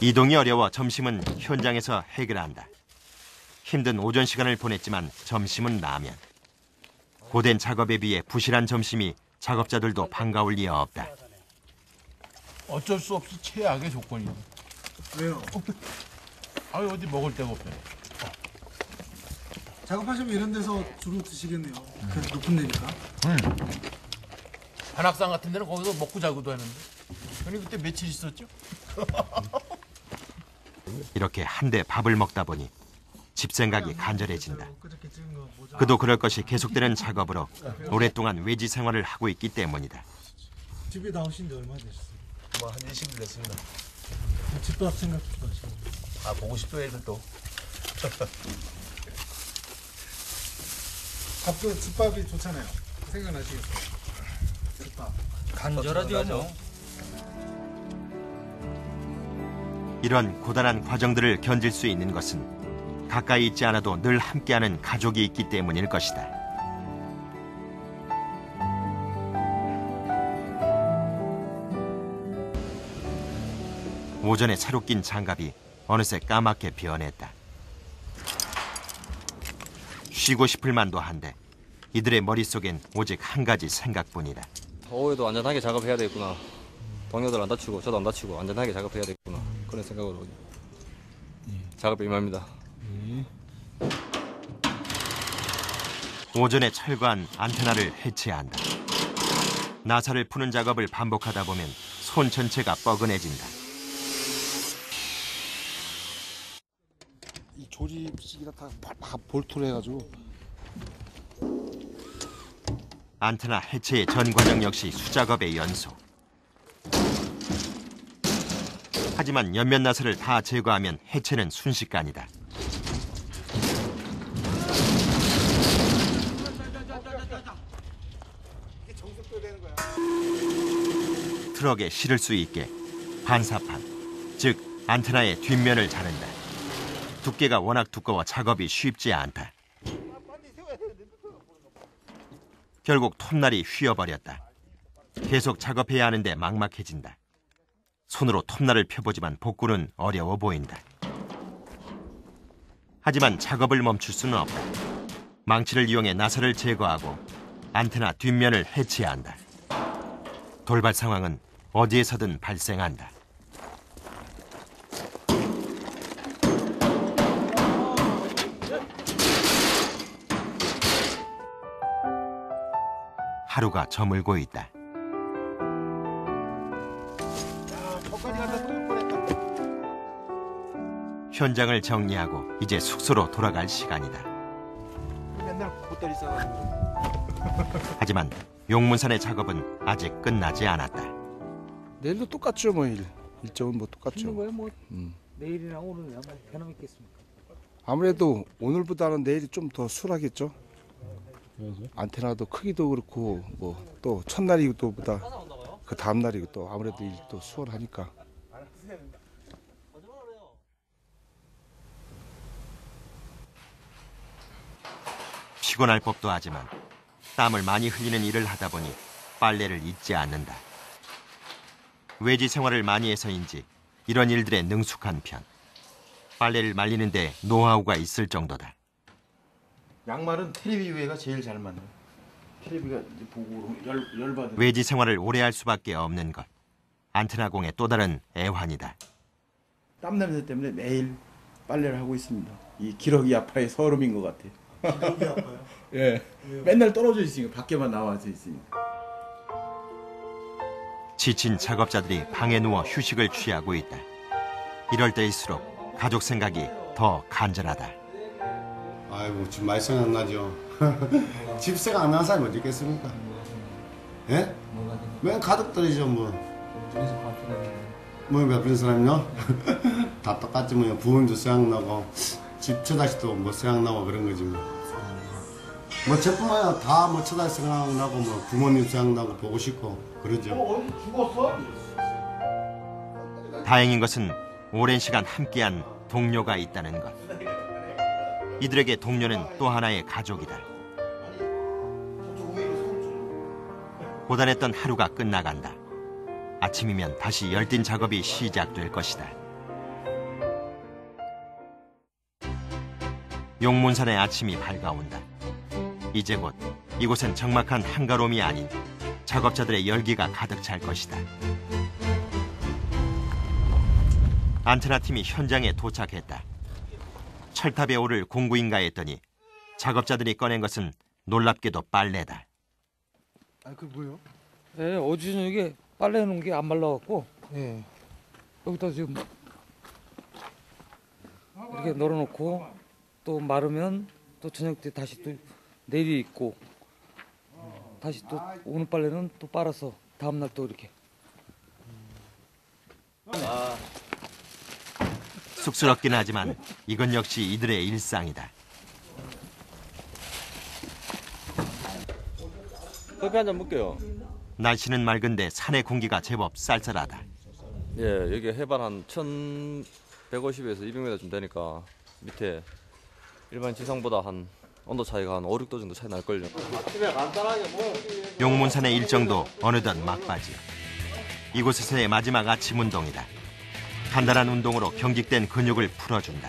이동이 어려워 점심은 현장에서 해결한다. 힘든 오전 시간을 보냈지만 점심은 라면. 고된 작업에 비해 부실한 점심이 작업자들도 반가울 리 없다. 어쩔 수 없이 최악의 조건이네. 왜요? 아 어디 먹을 데가 없네. 작업하시면 이런 데서 주로 드시겠네요. 그래서 높은 데니까. 한악산 같은 데는 거기서 먹고 자고도 하는데. 형님 그때 며칠 있었죠? 이렇게 한데 밥을 먹다 보니 집 생각이 간절해진다. 그도 그럴 것이 계속되는 작업으로 오랫동안 외지 생활을 하고 있기 때문이다. 집에 나오신 지 얼마 되셨어요? 뭐한 20일 됐습니다. 집도 앞 생각도 하시고. 아 보고 싶어 애들 또. 밥도 집밥이 좋잖아요. 생각나시겠어요? 집밥. 간절하죠 이런 고단한 과정들을 견딜 수 있는 것은 가까이 있지 않아도 늘 함께하는 가족이 있기 때문일 것이다. 오전에 새로 낀 장갑이 어느새 까맣게 변했다. 쉬고 싶을 만도 한데 이들의 머릿속엔 오직 한 가지 생각뿐이다. 오후에도 안전하게 작업해야 되겠구나. 동료들 안 다치고 저도 안 다치고 안전하게 작업해야 되겠구나. 그런 생각으로 작업에 임합니다. 오전에 철거한 안테나를 해체한다. 나사를 푸는 작업을 반복하다 보면 손 전체가 뻐근해진다. 이 조립식이라 다 볼트로 해가지고 안테나 해체의 전 과정 역시 수작업의 연속. 하지만 옆면 나사를 다 제거하면 해체는 순식간이다. 트럭에 실을 수 있게 반사판, 즉 안테나의 뒷면을 자른다. 두께가 워낙 두꺼워 작업이 쉽지 않다. 결국 톱날이 휘어버렸다. 계속 작업해야 하는데 막막해진다. 손으로 톱날을 펴보지만 복구는 어려워 보인다. 하지만 작업을 멈출 수는 없다. 망치를 이용해 나사를 제거하고 안테나 뒷면을 해체해야 한다. 돌발 상황은 어디에서든 발생한다. 하루가 저물고 있다. 현장을 정리하고 이제 숙소로 돌아갈 시간이다. 맨날 보따리 싸가지고. 하지만 용문산의 작업은 아직 끝나지 않았다. 내일도 똑같죠 뭐 일. 일정은 뭐 똑같죠. 거예요? 뭐 음. 내일이나 오늘이나 뭐 변함 있겠습니까? 아무래도 오늘보다는 내일이 좀 더 수월하겠죠. 안테나도 크기도 그렇고 뭐 또 첫날이 또보다 그 다음 날이 또 아무래도 일또 수월하니까. 피곤할 법도 하지만 땀을 많이 흘리는 일을 하다 보니 빨래를 잊지 않는다. 외지 생활을 많이 해서인지 이런 일들에 능숙한 편. 빨래를 말리는데 노하우가 있을 정도다. 양말은 테레비 위에가 제일 잘 맞네. 테레비가 이제 보고 열 열받은. 외지 생활을 오래 할 수밖에 없는 것. 안테나공의 또 다른 애환이다. 땀 냄새 때문에 매일 빨래를 하고 있습니다. 이 기러기 아파의 서름인 것 같아요. 기억이 아파요. 예. 맨날 떨어져 있으니까 밖에만 나와서 있으니까. 지친 작업자들이 방에 누워 휴식을 취하고 있다. 이럴 때일수록 가족 생각이 더 간절하다. 아이고 집 많이 생각나죠. 집 생각 안 나는 사람이 어디 있겠습니까? 예? 맨 가족들이죠 뭐. 뭐몇 분 사람이요? 다 똑같지 뭐 부모님도 생각나고 집 처자식도 뭐 생각나고 그런 거지 뭐. 뭐 저뿐만 아니라 다뭐 처자식 생각나고 뭐 부모님 생각나고 보고 싶고 그러죠. 다행인 것은 오랜 시간 함께한 동료가 있다는 것. 이들에게 동료는 또 하나의 가족이다. 고단했던 하루가 끝나간다. 아침이면 다시 열띤 작업이 시작될 것이다. 용문산의 아침이 밝아온다. 이제 곧 이곳은 적막한 한가로움이 아닌 작업자들의 열기가 가득 찰 것이다. 안테나 팀이 현장에 도착했다. 철탑에 오를 공구인가 했더니 작업자들이 꺼낸 것은 놀랍게도 빨래다. 아, 그 뭐예요? 네, 어제 저녁에 빨래 놓은 게 안 말라갖고 예. 여기다 지금 이렇게 널어놓고 또 마르면 또 저녁 때 다시 또 내리 입고 다시 또 오늘 빨래는 또 빨아서 다음 날 또 이렇게 쑥스럽긴 하지만 이건 역시 이들의 일상이다. 커피 한 잔 먹게요. 날씨는 맑은데 산의 공기가 제법 쌀쌀하다. 예, 여기 해발 한 1,150에서 200m 좀 되니까 밑에 일반 지상보다 한 온도 차이가 한 5, 6도 정도 차이 날걸요. 용문산의 일정도 어느덧 막바지. 이곳에서의 마지막 아침 운동이다. 간단한 운동으로 경직된 근육을 풀어준다.